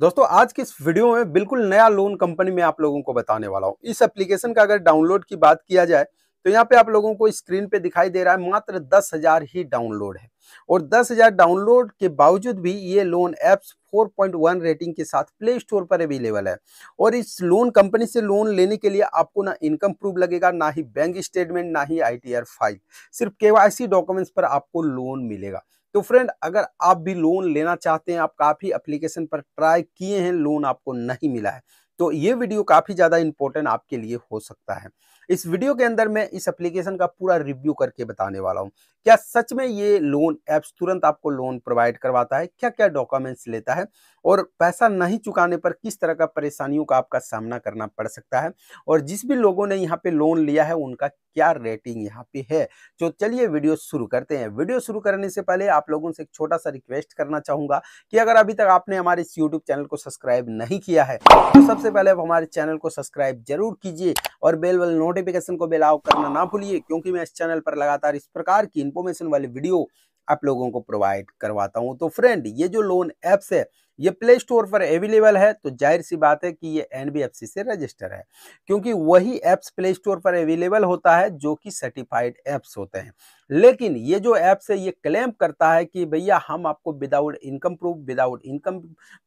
दोस्तों, आज की इस वीडियो में बिल्कुल नया लोन कंपनी में आप लोगों को बताने वाला हूँ। इस एप्लीकेशन का अगर डाउनलोड की बात किया जाए तो यहाँ पे आप लोगों को स्क्रीन पे दिखाई दे रहा है, मात्र दस हज़ार ही डाउनलोड है। और दस हज़ार डाउनलोड के बावजूद भी ये लोन एप्स 4.1 रेटिंग के साथ प्ले स्टोर पर अवेलेबल है। और इस लोन कंपनी से लोन लेने के लिए आपको ना इनकम प्रूफ लगेगा, ना ही बैंक स्टेटमेंट ना ही आई फ़ाइल सिर्फ़ के डॉक्यूमेंट्स पर आपको लोन मिलेगा। तो फ्रेंड अगर आप भी लोन लेना चाहते हैं, आप काफ़ी एप्लीकेशन पर ट्राई किए हैं लोन आपको नहीं मिला है तो ये वीडियो काफ़ी ज़्यादा इंपॉर्टेंट आपके लिए हो सकता है। इस वीडियो के अंदर मैं इस एप्लीकेशन का पूरा रिव्यू करके बताने वाला हूँ। क्या सच में ये लोन ऐप्स तुरंत आपको लोन प्रोवाइड करवाता है? क्या क्या डॉक्यूमेंट्स लेता है? और पैसा नहीं चुकाने पर किस तरह का परेशानियों का आपका सामना करना पड़ सकता है? और जिस भी लोगों ने यहाँ पे लोन लिया है, उनका क्या रेटिंग यहाँ पे है? तो चलिए वीडियो शुरू करते हैं। वीडियो शुरू करने से पहले आप लोगों से एक छोटा सा रिक्वेस्ट करना चाहूँगा कि अगर अभी तक आपने हमारे इस यूट्यूब चैनल को सब्सक्राइब नहीं किया है तो सबसे पहले आप हमारे चैनल को सब्सक्राइब ज़रूर कीजिए और बेल वाले नोटिफिकेशन को बेलाव करना ना भूलिए, क्योंकि मैं इस चैनल पर लगातार इस प्रकार की इन्फॉर्मेशन वाली वीडियो आप लोगों को प्रोवाइड करवाता हूँ। तो फ्रेंड, ये जो लोन एप्स है ये प्ले स्टोर पर अवेलेबल है तो ज़ाहिर सी बात है कि ये एनबीएफसी से रजिस्टर है। क्योंकि वही एप्स प्ले स्टोर पर अवेलेबल होता है, जो कि सर्टिफाइड एप्स होते हैं। लेकिन ये जो एप्स है, ये क्लेम करता है कि भैया, हम आपको without income proof without income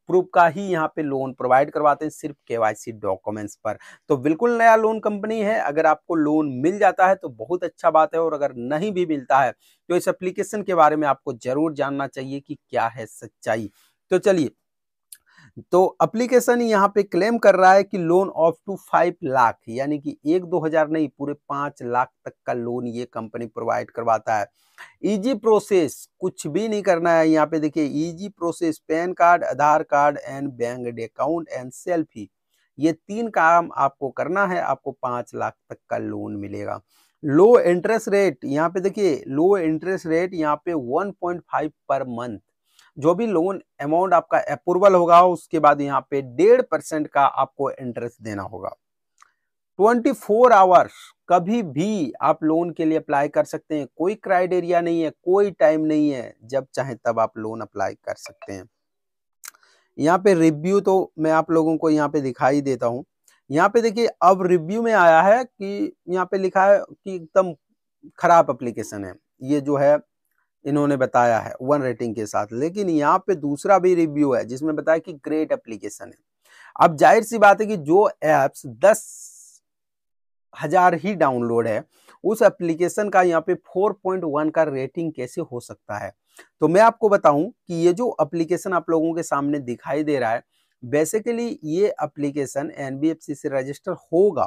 proof का ही यहाँ पे लोन प्रोवाइड करवाते हैं, सिर्फ़ केवाईसी डॉक्यूमेंट्स पर। तो बिल्कुल नया लोन कंपनी है, अगर आपको लोन मिल जाता है तो बहुत अच्छा बात है, और अगर नहीं भी मिलता है तो इस एप्लीकेशन के बारे में आपको ज़रूर जानना चाहिए कि क्या है सच्चाई। तो चलिए तो एप्लीकेशन यहाँ पे क्लेम कर रहा है कि loan of two five lakh यानी कि एक दो हज़ार नहीं, पूरे पाँच लाख तक का लोन ये कंपनी प्रोवाइड करवाता है। इजी प्रोसेस कुछ भी नहीं करना है यहाँ पे। देखिए easy process PAN card, Aadhaar card and bank account and selfie ये तीन काम आपको करना है, आपको पाँच लाख तक का लोन मिलेगा। लो इंटरेस्ट रेट यहाँ पे देखिए लो इंटरेस्ट रेट यहाँ पे 1.5 पर मंथ जो भी लोन अमाउंट आपका अप्रूवल होगा, उसके बाद यहाँ पे डेढ़ परसेंट का आपको इंटरेस्ट देना होगा। 24 फोर आवर्स कभी भी आप लोन के लिए अप्लाई कर सकते हैं। कोई क्राइटेरिया नहीं है, कोई टाइम नहीं है, जब चाहे तब आप लोन अप्लाई कर सकते हैं। यहाँ पे रिव्यू तो मैं आप लोगों को यहाँ पे दिखाई देता हूँ। यहाँ पे देखिए, अब रिव्यू में आया है कि यहाँ पे लिखा है कि एकदम खराब एप्लीकेशन है। ये जो है इन्होंने बताया है, वन रेटिंग के साथ। लेकिन यहाँ पे दूसरा भी रिव्यू है, जिसमें बताया कि ग्रेट एप्लीकेशन है। अब ज़ाहिर सी बात है कि जो एप्स दस हज़ार ही डाउनलोड है, उस एप्लीकेशन का यहाँ पे 4.1 का रेटिंग कैसे हो सकता है? तो मैं आपको बताऊँ कि ये जो एप्लीकेशन आप लोगों के सामने दिखाई दे रहा है बेसिकली ये एप्लीकेशन एनबीएफसी से रजिस्टर होगा।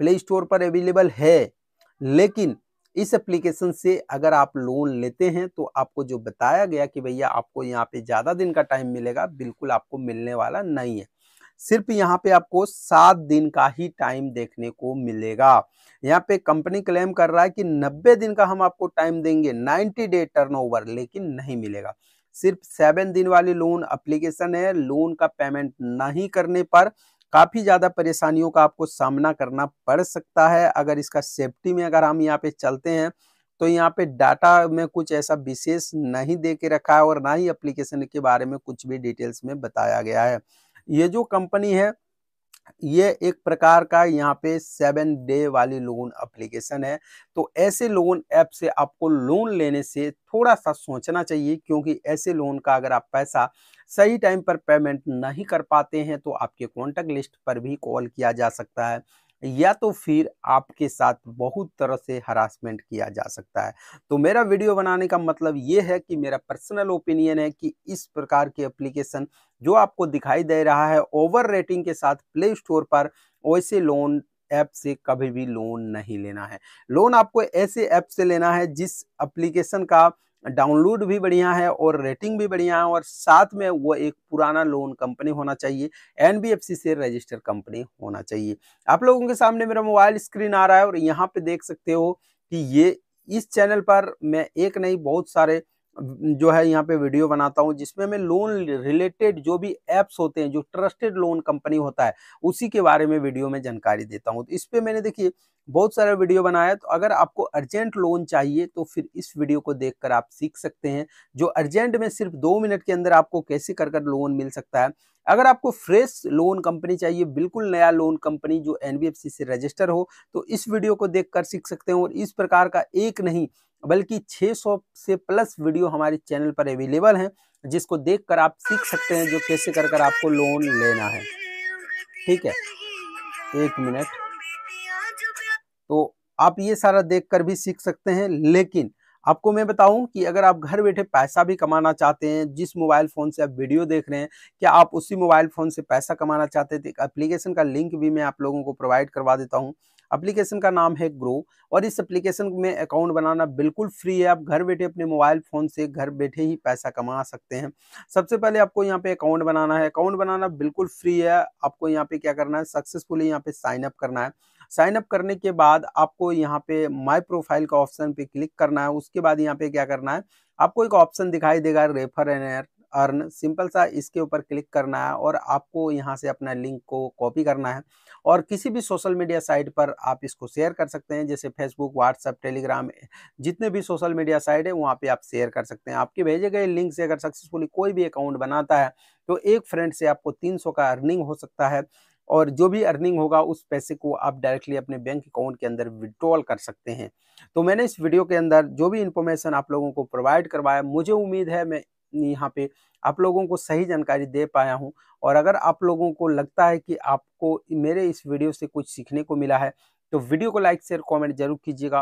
प्ले स्टोर पर अवेलेबल है, लेकिन इस एप्लीकेशन से अगर आप लोन लेते हैं तो आपको जो बताया गया कि भैया आपको यहाँ पे ज़्यादा दिन का टाइम मिलेगा, बिल्कुल आपको मिलने वाला नहीं है। सिर्फ़ यहाँ पे आपको सात दिन का ही टाइम देखने को मिलेगा। यहाँ पे कंपनी क्लेम कर रहा है कि नब्बे दिन का हम आपको टाइम देंगे, नाइन्टी डे टर्नओवर, लेकिन नहीं मिलेगा। सिर्फ़ सेवन दिन वाली लोन, एप्लीकेशन है, लोन का पेमेंट नहीं करने पर काफ़ी ज़्यादा परेशानियों का आपको सामना करना पड़ सकता है। अगर इसका सेफ्टी में अगर हम यहाँ पे चलते हैं तो यहाँ पे डाटा में कुछ ऐसा विशेष नहीं दे के रखा है और ना ही अप्लीकेशन के बारे में कुछ भी डिटेल्स में बताया गया है। ये जो कंपनी है ये एक प्रकार का यहाँ पे सेवन डे वाली लोन एप्लीकेशन है। तो ऐसे लोन ऐप से आपको लोन लेने से थोड़ा सा सोचना चाहिए क्योंकि ऐसे लोन का अगर आप पैसा सही टाइम पर पेमेंट नहीं कर पाते हैं तो आपके कॉन्टैक्ट लिस्ट पर भी कॉल किया जा सकता है। या तो फिर आपके साथ बहुत तरह से हरासमेंट किया जा सकता है। तो मेरा वीडियो बनाने का मतलब ये है कि मेरा पर्सनल ओपिनियन है कि इस प्रकार की एप्लीकेशन जो आपको दिखाई दे रहा है ओवर रेटिंग के साथ प्ले स्टोर पर, वैसे लोन ऐप से कभी भी लोन नहीं लेना है। लोन आपको ऐसे ऐप से लेना है जिस एप्लीकेशन का डाउनलोड भी बढ़िया है और रेटिंग भी बढ़िया है और साथ में वो एक पुराना लोन कंपनी होना चाहिए, एनबीएफसी से रजिस्टर कंपनी होना चाहिए। आप लोगों के सामने मेरा मोबाइल स्क्रीन आ रहा है और यहाँ पे देख सकते हो कि ये इस चैनल पर मैं एक नहीं, बहुत सारे जो है यहाँ पे वीडियो बनाता हूँ, जिसमें मैं लोन रिलेटेड जो भी एप्स होते हैं, जो ट्रस्टेड लोन कंपनी होता है, उसी के बारे में वीडियो में जानकारी देता हूँ। तो इस पर मैंने देखिए बहुत सारा वीडियो बनाया तो अगर आपको अर्जेंट लोन चाहिए तो फिर इस वीडियो को देखकर आप सीख सकते हैं, जो अर्जेंट में सिर्फ़ दो मिनट के अंदर आपको कैसे कर कर लोन मिल सकता है। अगर आपको फ्रेश लोन कंपनी चाहिए, बिल्कुल नया लोन कंपनी जो एनबीएफसी से रजिस्टर हो तो इस वीडियो को देखकर सीख सकते हैं, और इस प्रकार का एक नहीं बल्कि 600 से प्लस वीडियो हमारे चैनल पर अवेलेबल हैं, जिसको देखकर आप सीख सकते हैं जो कैसे कर कर आपको लोन लेना है। ठीक है? एक मिनट। तो आप ये सारा देखकर भी सीख सकते हैं, लेकिन आपको मैं बताऊँ कि अगर आप घर बैठे पैसा भी कमाना चाहते हैं, जिस मोबाइल फ़ोन से आप वीडियो देख रहे हैं, क्या आप उसी मोबाइल फ़ोन से पैसा कमाना चाहते थे एप्लीकेशन का लिंक भी मैं आप लोगों को प्रोवाइड करवा देता हूँ। एप्लीकेशन का नाम है ग्रो और इस एप्लीकेशन में अकाउंट बनाना बिल्कुल फ्री है। आप घर बैठे अपने मोबाइल फ़ोन से घर बैठे ही पैसा कमा सकते हैं। सबसे पहले आपको यहाँ पे अकाउंट बनाना है। अकाउंट बनाना बिल्कुल फ्री है। आपको यहाँ पे क्या करना है? सक्सेसफुली यहाँ पे साइन अप करना है। साइन अप करने के बाद आपको यहाँ पे माय प्रोफ़ाइल का ऑप्शन पे क्लिक करना है। उसके बाद यहाँ पे क्या करना है? आपको एक ऑप्शन दिखाई देगा रेफर एन अर्न, सिंपल सा इसके ऊपर क्लिक करना है और आपको यहाँ से अपना लिंक को कॉपी करना है और किसी भी सोशल मीडिया साइट पर आप इसको शेयर कर सकते हैं, जैसे फेसबुक, व्हाट्सएप, टेलीग्राम, जितने भी सोशल मीडिया साइट है वहाँ पे आप शेयर कर सकते हैं। आपके भेजे गए लिंक से अगर सक्सेसफुली कोई भी अकाउंट बनाता है तो एक फ्रेंड से आपको 300 का अर्निंग हो सकता है और जो भी अर्निंग होगा उस पैसे को आप डायरेक्टली अपने बैंक अकाउंट के अंदर विड्रॉल कर सकते हैं। तो मैंने इस वीडियो के अंदर जो भी इन्फॉर्मेशन आप लोगों को प्रोवाइड करवाया, मुझे उम्मीद है मैं यहाँ पे आप लोगों को सही जानकारी दे पाया हूँ। और अगर आप लोगों को लगता है कि आपको मेरे इस वीडियो से कुछ सीखने को मिला है तो वीडियो को लाइक, शेयर, कमेंट ज़रूर कीजिएगा।